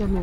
这么